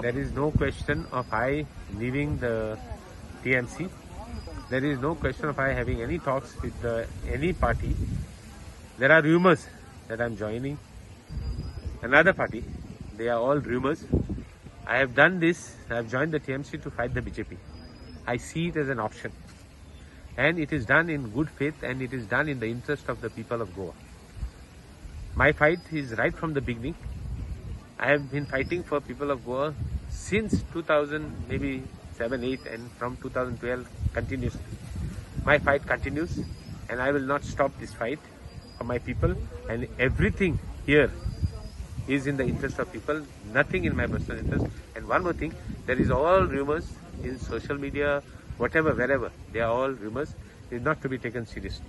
There is no question of I leaving the TMC. There is no question of I having any talks with the, any party. There are rumors that I'm joining another party. They are all rumors. I have done this, I have joined the TMC to fight the BJP. I see it as an option. And it is done in good faith and it is done in the interest of the people of Goa. My fight is right from the beginning. I have been fighting for people of Goa since 2000, maybe 7, 8 and from 2012 continuously. My fight continues and I will not stop this fight for my people and everything here is in the interest of people, nothing in my personal interest. And one more thing, there is all rumors in social media, whatever, wherever, they are all rumors, is not to be taken seriously.